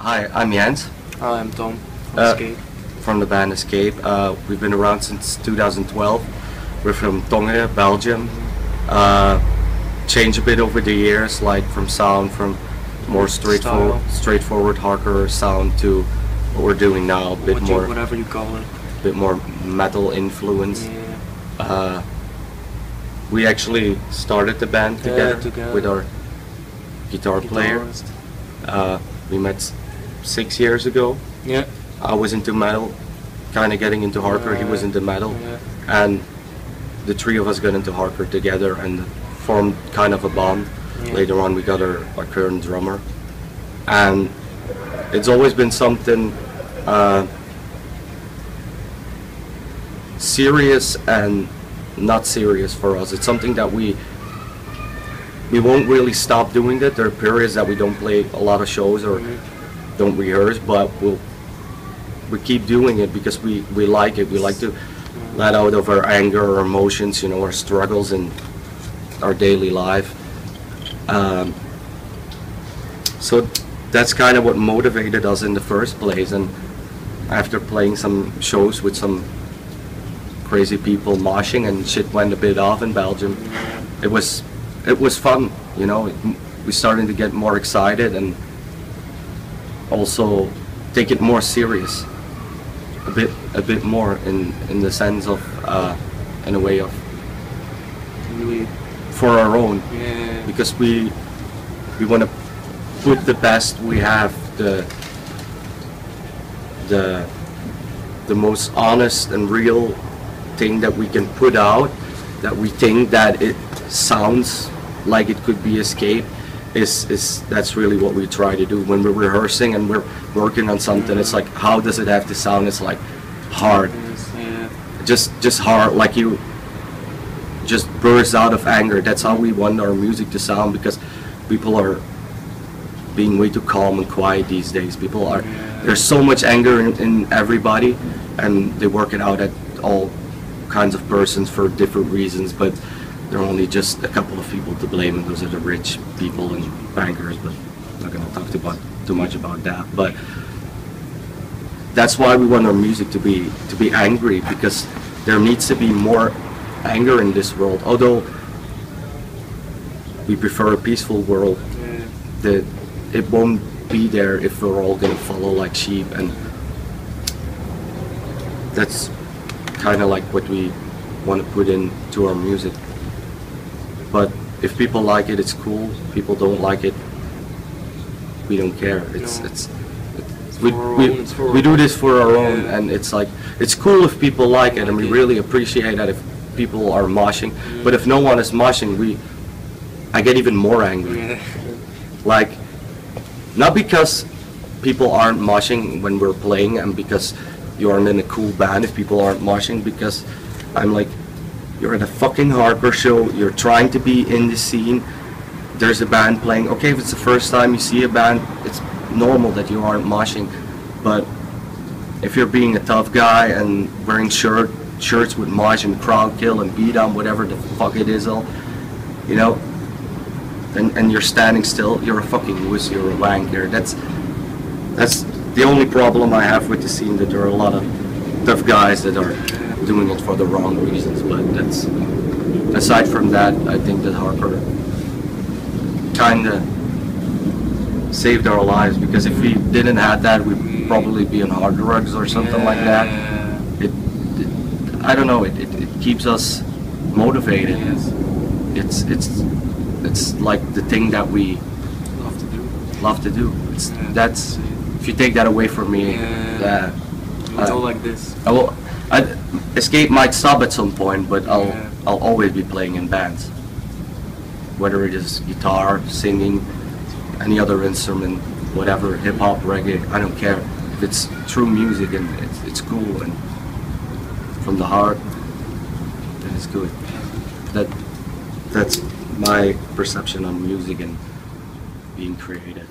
Hi, I'm Jens Hi, I'm Tom from Uh, Escape. from the band Escape. Uh, we've been around since 2012. We're from Tongeren, Belgium. Uh, changed a bit over the years, like from sound, from more straightforward, straightforward hardcore sound to what we're doing now, a bit What you- more, whatever you call it. a bit more metal influence. Yeah. Uh, we actually started the band Yeah, together, together. with our guitar player. Guitarist. Uh, we met six years ago. Yeah. I was into metal, kind of getting into hardcore. he was into metal, yeah. and the three of us got into hardcore together and formed kind of a bond. Yeah. Later on, we got our, our current drummer, and it's always been something uh, serious and not serious for us. It's something that we we won't really stop doing that. There are periods that we don't play a lot of shows or Mhm. Don't rehearse, but we'll we keep doing it because we we like it. We like to let out of our anger, our emotions, you know, our struggles in our daily life. Um, so that's kind of what motivated us in the first place. And after playing some shows with some crazy people moshing and shit went a bit off in Belgium, it was it was fun. You know, it, we started to get more excited and also take it more serious, a bit a bit more in in the sense of uh, in a way of Really. for our own Yeah. because we we want to put the best we have the the the most honest and real thing that we can put out that we think that it sounds like it could be escape is is that's really what we try to do. When we're rehearsing and we're working on something it's like how does it have to sound? It's like hard. Just just hard like you just burst out of anger. That's how we want our music to sound because people are being way too calm and quiet these days. People are there's so much anger in, in everybody and they work it out at all kinds of persons for different reasons but there are only just a couple of people to blame and those are the rich people and bankers but I'm not going to talk too, about, too much about that. But that's why we want our music to be to be angry because there needs to be more anger in this world. Although we prefer a peaceful world Yeah. that it won't be there if we're all gonna follow like sheep and that's kind of like what we want to put into our music but if people like it it's cool people don't like it we don't care it's No. it's It's we, we, own, it's we do this for our own Yeah. and it's like it's cool if people like it and we really appreciate that if people are moshing Mm. but if no one is moshing we I get even more angry Yeah. like not because people aren't moshing when we're playing and because you aren't in a cool band if people aren't moshing because I'm like you're at a fucking hardcore show. You're trying to be in the scene. There's a band playing. Okay if it's the first time you see a band it's normal that you aren't moshing. But if you're being a tough guy and wearing shirt shirts with mosh and crowd kill and beat on whatever the fuck it is all you know and, and you're standing still, you're a fucking wuss, you're a wanker. That's that's the only problem I have with the scene that there are a lot of tough guys that are doing it for the wrong reasons. But that's aside from that, I think that hardcore kinda saved our lives because if we didn't have that, we'd probably be on hard drugs or something like that. It, it I don't know. It, it, it keeps us motivated. Yes. It's it's it's like the thing that we Love to do. love to do. It's Yeah. that's if you take that away from me, Yeah. yeah, It's Uh, all like this. I will. I, Escape might stop at some point, but I'll Yeah. I'll always be playing in bands. Whether it is guitar, singing, any other instrument, whatever, hip hop, reggae, I don't care. If it's true music and it's, it's cool and from the heart, then it's good. That that's my perception on music and being creative.